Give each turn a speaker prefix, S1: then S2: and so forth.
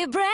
S1: we breath.